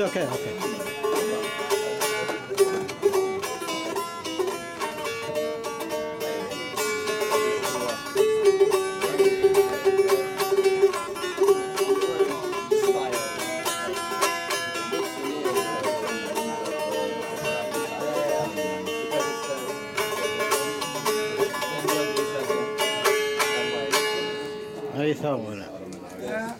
It's okay, okay. I está one.